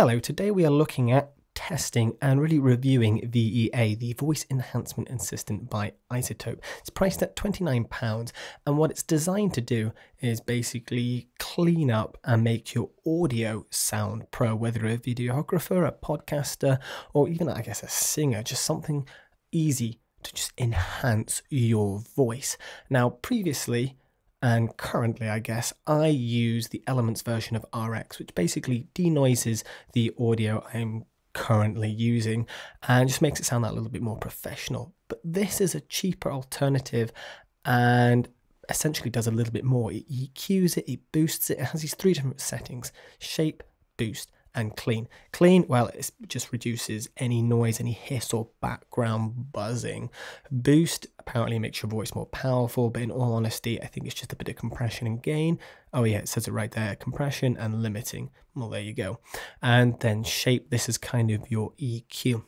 Hello, today we are looking at testing and really reviewing VEA, the Voice Enhancement Assistant by iZotope. It's priced at £29 and what it's designed to do is basically clean up and make your audio sound pro, whether a videographer, a podcaster, or even I guess a singer, just something easy to just enhance your voice. Now, previously, and currently, I guess, I use the Elements version of RX, which basically denoises the audio I'm currently using and just makes it sound that little bit more professional. But this is a cheaper alternative and essentially does a little bit more. It EQs it, it boosts it, it has these three different settings shape, boost, and clean. Clean, well, it just reduces any noise, any hiss or background buzzing. Boost apparently makes your voice more powerful, but in all honesty, I think it's just a bit of compression and gain. Oh yeah, it says it right there, compression and limiting. Well, there you go. And then shape, this is kind of your EQ.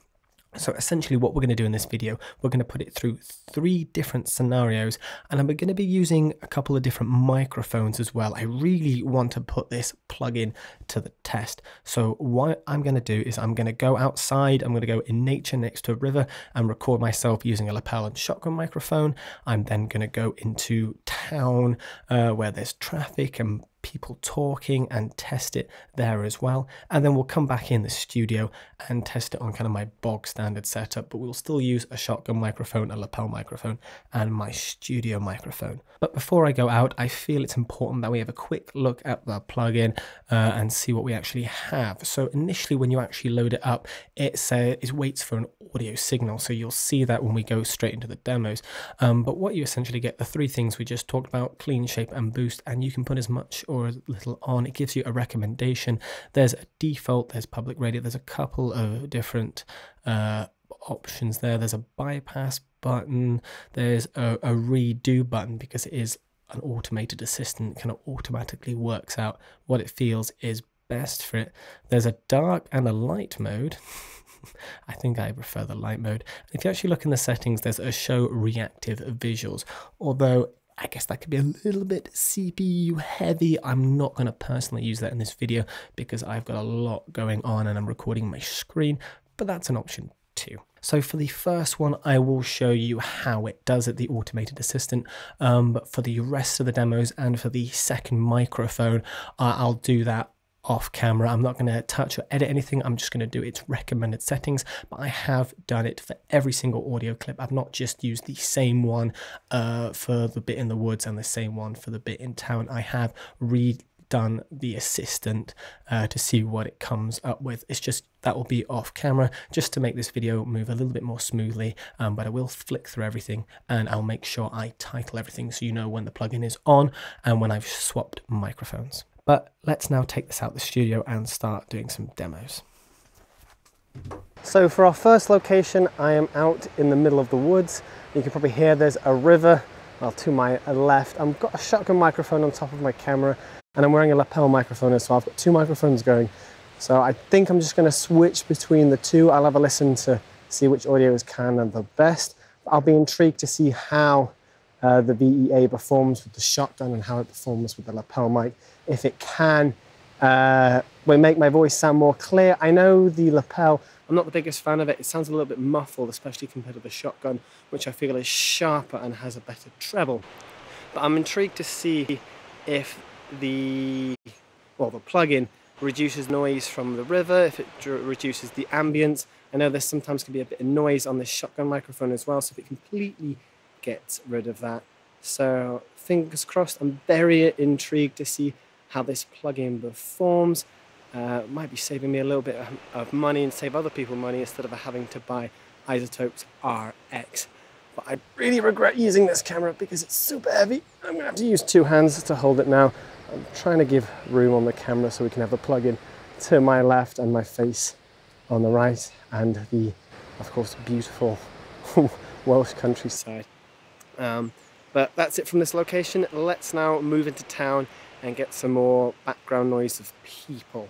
So essentially what we're going to do in this video, we're going to put it through three different scenarios and I'm going to be using a couple of different microphones as well. I really want to put this plug-in to the test. So what I'm going to do is I'm going to go outside, I'm going to go in nature next to a river and record myself using a lapel and shotgun microphone. I'm then going to go into town uh, where there's traffic and people talking and test it there as well. And then we'll come back in the studio and test it on kind of my bog standard setup, but we'll still use a shotgun microphone, a lapel microphone, and my studio microphone. But before I go out, I feel it's important that we have a quick look at the plugin uh, and see what we actually have. So initially, when you actually load it up, it says it waits for an audio signal. So you'll see that when we go straight into the demos. Um, but what you essentially get, the three things we just talked about, clean, shape, and boost, and you can put as much or a little on. It gives you a recommendation. There's a default, there's public radio, there's a couple of different uh, options there. There's a bypass button, there's a, a redo button because it is an automated assistant, kind of automatically works out what it feels is best for it. There's a dark and a light mode. I think I prefer the light mode. If you actually look in the settings, there's a show reactive visuals, although I guess that could be a little bit CPU heavy. I'm not going to personally use that in this video because I've got a lot going on and I'm recording my screen, but that's an option too. So for the first one, I will show you how it does it, the automated assistant. Um, but for the rest of the demos and for the second microphone, uh, I'll do that off camera. I'm not going to touch or edit anything. I'm just going to do its recommended settings, but I have done it for every single audio clip. I've not just used the same one uh, for the bit in the woods and the same one for the bit in town. I have redone the assistant uh, to see what it comes up with. It's just that will be off camera just to make this video move a little bit more smoothly, um, but I will flick through everything and I'll make sure I title everything so you know when the plugin is on and when I've swapped microphones. But let's now take this out the studio and start doing some demos. So for our first location, I am out in the middle of the woods. You can probably hear there's a river well, to my left. I've got a shotgun microphone on top of my camera and I'm wearing a lapel microphone as well. I've got two microphones going. So I think I'm just gonna switch between the two. I'll have a listen to see which audio is kind of the best. I'll be intrigued to see how uh, the VEA performs with the shotgun and how it performs with the lapel mic. If it can uh, make my voice sound more clear. I know the lapel, I'm not the biggest fan of it. It sounds a little bit muffled, especially compared to the shotgun, which I feel is sharper and has a better treble. But I'm intrigued to see if the, well, the plugin reduces noise from the river, if it reduces the ambience. I know there sometimes can be a bit of noise on this shotgun microphone as well, so if it completely gets rid of that. So fingers crossed, I'm very intrigued to see how this plugin performs. Uh, might be saving me a little bit of money and save other people money instead of having to buy iZotope's RX. But I really regret using this camera because it's super heavy. I'm gonna have to use two hands to hold it now. I'm trying to give room on the camera so we can have the plug-in to my left and my face on the right and the, of course, beautiful Welsh countryside. Um, but that's it from this location. Let's now move into town and get some more background noise of people.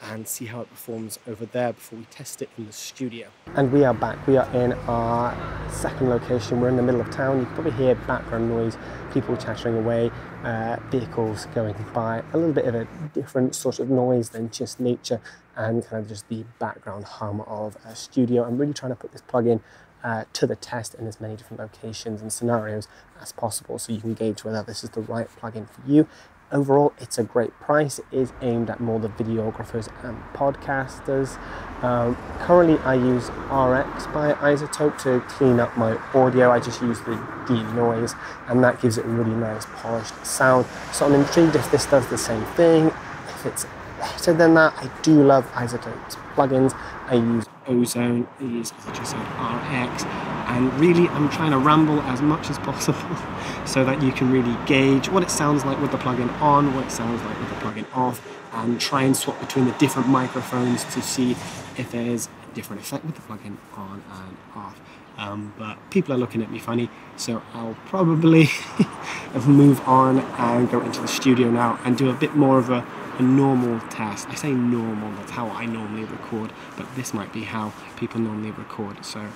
and see how it performs over there before we test it in the studio. And we are back. We are in our second location. We're in the middle of town. You can probably hear background noise, people chattering away, uh, vehicles going by, a little bit of a different sort of noise than just nature and kind of just the background hum of a studio. I'm really trying to put this plugin uh, to the test in as many different locations and scenarios as possible. So you can gauge whether this is the right plugin for you. Overall it's a great price. It is aimed at more the videographers and podcasters. Um, currently i use rx by iZotope to clean up my audio. I just use the denoise and that gives it a really nice polished sound. So i'm intrigued if this does the same thing. If it's better than that i do love iZotope's plugins. I use ozone i use as i just said rx and really I'm trying to ramble as much as possible so that you can really gauge what it sounds like with the plugin on, what it sounds like with the plugin off, and try and swap between the different microphones to see if there's a different effect with the plugin on and off. Um, but people are looking at me funny, so I'll probably move on and go into the studio now and do a bit more of a, a normal test. I say normal, that's how I normally record, but this might be how people normally record. So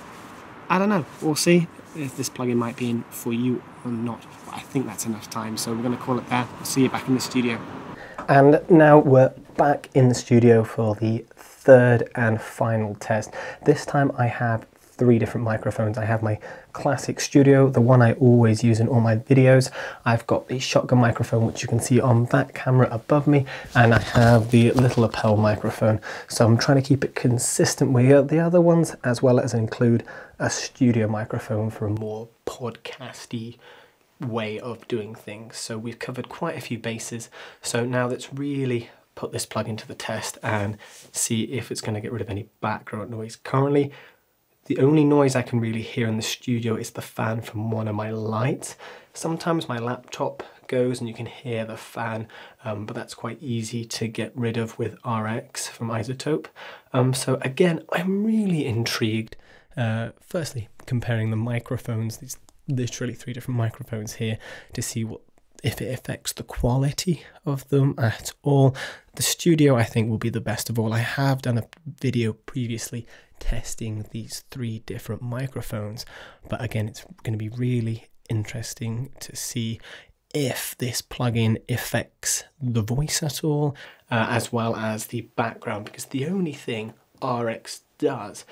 I don't know. We'll see if this plugin might be in for you or not. But I think that's enough time, so we're going to call it there. We'll see you back in the studio. And now we're back in the studio for the third and final test. This time I have three different microphones. I have my classic studio, the one I always use in all my videos. I've got the shotgun microphone, which you can see on that camera above me, and I have the little lapel microphone. So I'm trying to keep it consistent with the other ones, as well as include a studio microphone for a more podcasty way of doing things. So we've covered quite a few bases. So now let's really put this plug into the test and see if it's going to get rid of any background noise. Currently, the only noise I can really hear in the studio is the fan from one of my lights. Sometimes my laptop goes and you can hear the fan, um, but that's quite easy to get rid of with RX from iZotope. Um, so again, I'm really intrigued. Uh, firstly, comparing the microphones, these literally three different microphones here to see what if it affects the quality of them at all. The studio, I think, will be the best of all. I have done a video previously testing these three different microphones, but again, it's going to be really interesting to see if this plugin affects the voice at all, uh, as well as the background, because the only thing RX does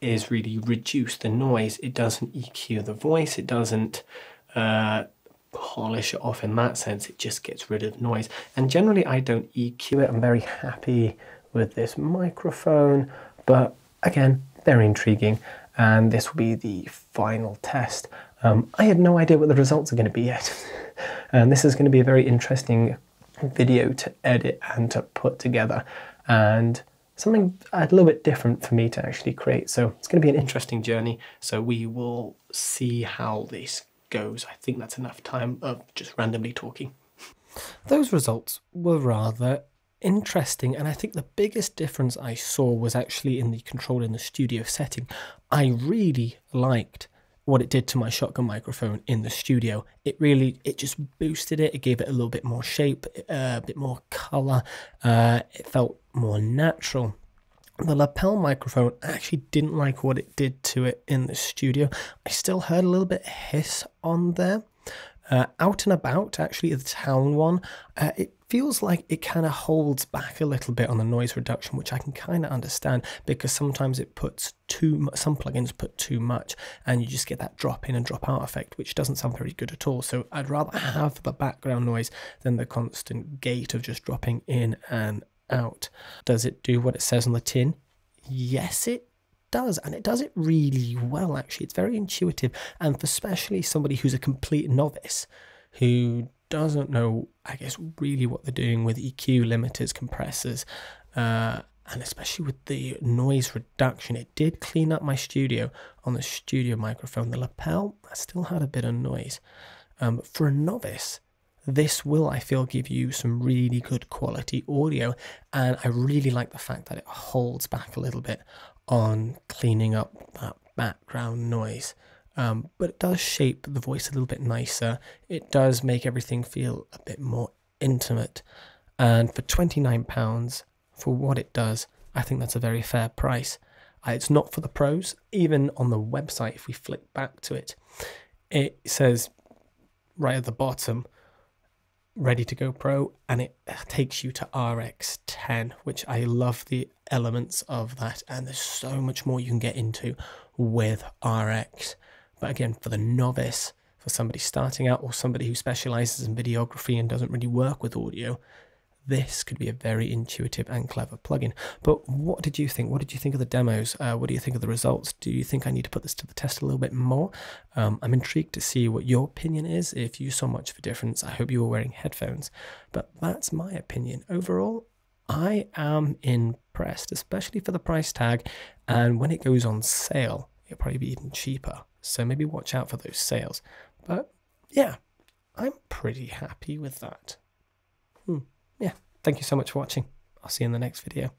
is really reduce the noise. It doesn't EQ the voice, it doesn't uh, polish it off in that sense, it just gets rid of noise. And generally, I don't EQ it. I'm very happy with this microphone, but again, very intriguing. And this will be the final test. Um, I had no idea what the results are going to be yet. and this is going to be a very interesting video to edit and to put together. And something a little bit different for me to actually create. So it's going to be an interesting journey. So we will see how this goes. I think that's enough time of just randomly talking. Those results were rather interesting, and I think the biggest difference I saw was actually in the control in the studio setting. I really liked what it did to my shotgun microphone in the studio. It really, it just boosted it. It gave it a little bit more shape, uh, a bit more color. Uh, it felt more natural. The lapel microphone, I actually didn't like what it did to it in the studio. I still heard a little bit hiss on there. Uh, out and about, actually, the town one, uh, it feels like it kind of holds back a little bit on the noise reduction, which I can kind of understand because sometimes it puts too much, some plugins put too much and you just get that drop in and drop out effect, which doesn't sound very good at all. So I'd rather have the background noise than the constant gate of just dropping in and out. Does it do what it says on the tin? Yes, it does, and it does it really well, actually. It's very intuitive, and for especially somebody who's a complete novice who doesn't know, I guess, really what they're doing with EQ limiters, compressors, uh, and especially with the noise reduction, it did clean up my studio on the studio microphone. The lapel, I still had a bit of noise. Um, for a novice, this will, I feel, give you some really good quality audio. And I really like the fact that it holds back a little bit on cleaning up that background noise. Um, but it does shape the voice a little bit nicer. It does make everything feel a bit more intimate. And for £29 for what it does, I think that's a very fair price. Uh, it's not for the pros. Even on the website, if we flick back to it, it says right at the bottom, ready to go pro, and it takes you to RX 10, which I love the elements of that. And there's so much more you can get into with RX. But again, for the novice, for somebody starting out or somebody who specializes in videography and doesn't really work with audio, this could be a very intuitive and clever plugin. But what did you think? What did you think of the demos? Uh, what do you think of the results? Do you think I need to put this to the test a little bit more? Um, I'm intrigued to see what your opinion is. If you saw much of a difference, I hope you were wearing headphones. But that's my opinion. Overall, I am impressed, especially for the price tag. And when it goes on sale, it'll probably be even cheaper. So maybe watch out for those sales. But yeah, I'm pretty happy with that. Hmm. Thank you so much for watching. I'll see you in the next video.